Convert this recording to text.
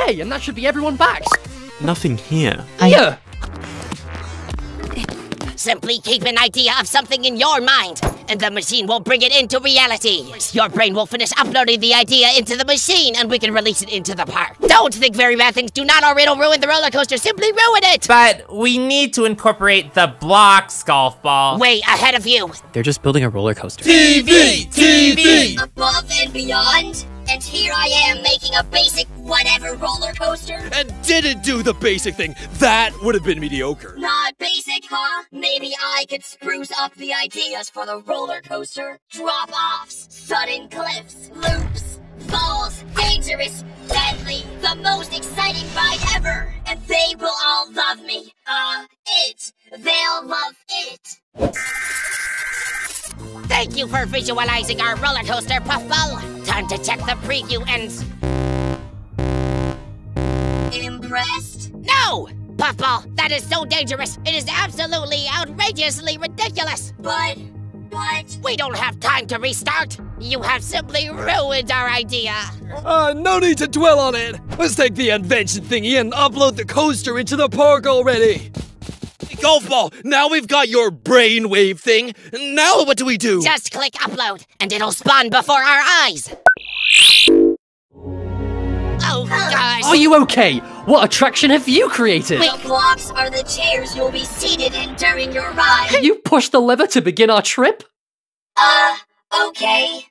away, and that should be everyone back. Nothing here. Here! Simply keep an idea of something in your mind, and the machine will bring it into reality. Your brain will finish uploading the idea into the machine, and we can release it into the park. Don't think very bad things. Do not or it'll ruin the roller coaster. Simply ruin it. But we need to incorporate the blocks golf ball. Way ahead of you. They're just building a roller coaster. TV! TV! Above and. And here I am making a basic whatever roller coaster. And didn't do the basic thing. That would have been mediocre. Not basic, huh? Maybe I could spruce up the ideas for the roller coaster. Drop offs, sudden cliffs, loops, falls, dangerous, deadly, the most exciting ride ever. And they will all love me. Uh, it. They'll love it. Thank you for visualizing our roller coaster, Puffball. Time to check the preview and. Impressed? No! Puffball, that is so dangerous. It is absolutely outrageously ridiculous. But, but. We don't have time to restart. You have simply ruined our idea. Uh, no need to dwell on it. Let's take the invention thingy and upload the coaster into the park already. Golf ball, now we've got your brainwave thing. Now what do we do? Just click upload, and it'll spawn before our eyes. Are you okay? What attraction have you created? The blocks are the chairs you'll be seated in during your ride. You pushed the lever to begin our trip? Uh, okay.